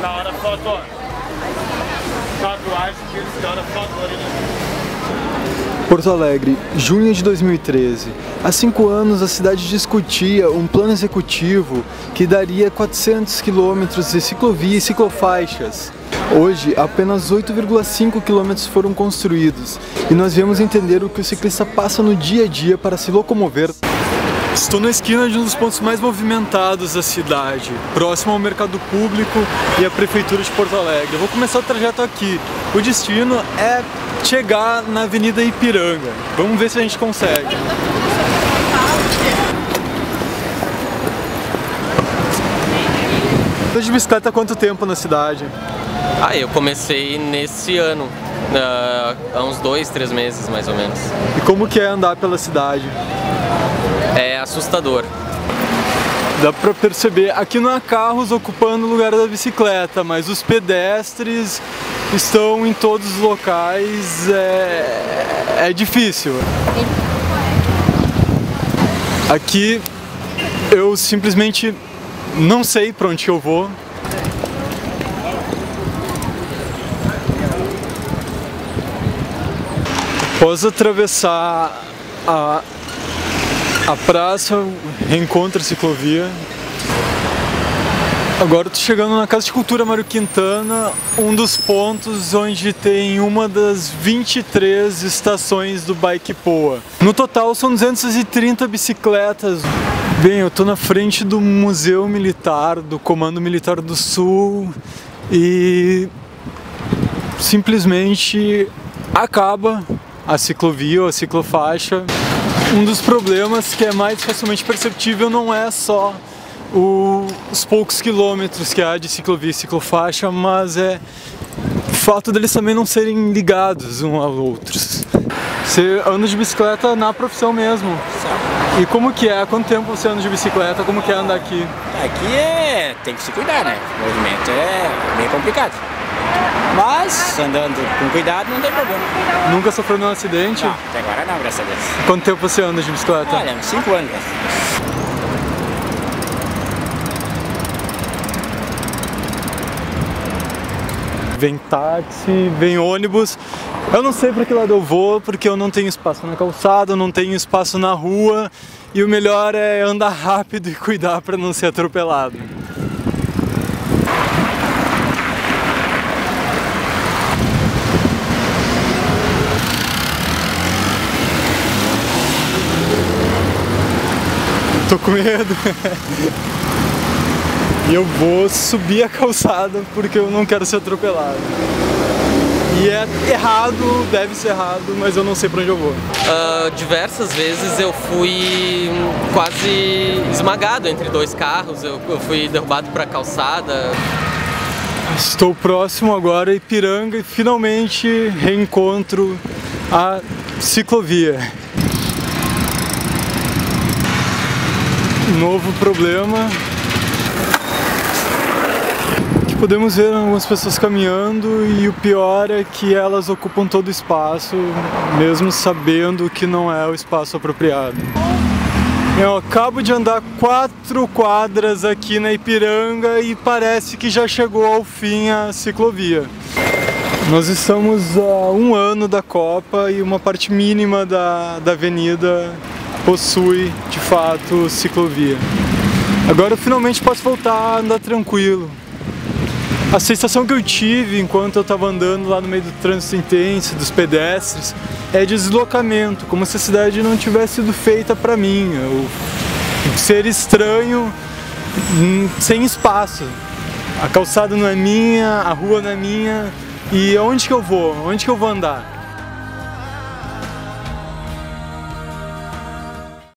Na hora foto, ali. Porto Alegre, junho de 2013. Há cinco anos a cidade discutia um plano executivo que daria 400 quilômetros de ciclovia e ciclofaixas. Hoje, apenas 8,5 quilômetros foram construídos e nós viemos entender o que o ciclista passa no dia a dia para se locomover. Estou na esquina de um dos pontos mais movimentados da cidade, próximo ao mercado público e à prefeitura de Porto Alegre. Eu vou começar o trajeto aqui. O destino é chegar na Avenida Ipiranga. Vamos ver se a gente consegue. Anda de bicicleta há quanto tempo na cidade? Ah, eu comecei nesse ano, uh, há uns dois, três meses mais ou menos. E como que é andar pela cidade? É assustador. Dá pra perceber, aqui não há carros ocupando o lugar da bicicleta, mas os pedestres estão em todos os locais, é, é difícil. Aqui eu simplesmente não sei para onde eu vou. Após atravessar a, a praça, reencontra a ciclovia. Agora estou chegando na Casa de Cultura Mário Quintana, um dos pontos onde tem uma das 23 estações do Bike Poa. No total são 230 bicicletas. Bem, eu estou na frente do Museu Militar, do Comando Militar do Sul e simplesmente acaba a ciclovia ou a ciclofaixa. Um dos problemas que é mais facilmente perceptível não é só o, os poucos quilômetros que há de ciclovia e ciclofaixa, mas é o fato deles também não serem ligados uns aos outros. Você anda de bicicleta na profissão mesmo. E como que é? Há quanto tempo você anda de bicicleta? Como que é andar aqui? Aqui é... tem que se cuidar, né? O movimento é meio complicado. Mas andando com cuidado não tem problema. Nunca sofreu nenhum acidente? Não, até agora não, graças a Deus. Quanto tempo você anda de bicicleta? Olha, uns 5 anos. Vem táxi, vem ônibus. Eu não sei para que lado eu vou, porque eu não tenho espaço na calçada, eu não tenho espaço na rua. E o melhor é andar rápido e cuidar para não ser atropelado. Tô com medo. e eu vou subir a calçada porque eu não quero ser atropelado. E é errado, deve ser errado, mas eu não sei pra onde eu vou. Uh, diversas vezes eu fui quase esmagado entre dois carros, eu, eu fui derrubado pra calçada. Estou próximo agora a Ipiranga e finalmente reencontro a ciclovia. Novo problema que podemos ver algumas pessoas caminhando e o pior é que elas ocupam todo o espaço, mesmo sabendo que não é o espaço apropriado. Eu acabo de andar quatro quadras aqui na Ipiranga e parece que já chegou ao fim a ciclovia. Nós estamos a um ano da Copa e uma parte mínima da, da avenida possui de fato ciclovia. Agora eu finalmente posso voltar a andar tranquilo. A sensação que eu tive enquanto eu estava andando lá no meio do trânsito intenso, dos pedestres, é de deslocamento, como se a cidade não tivesse sido feita para mim. Eu ser estranho hum, sem espaço. A calçada não é minha, a rua não é minha, e onde que eu vou? Onde que eu vou andar?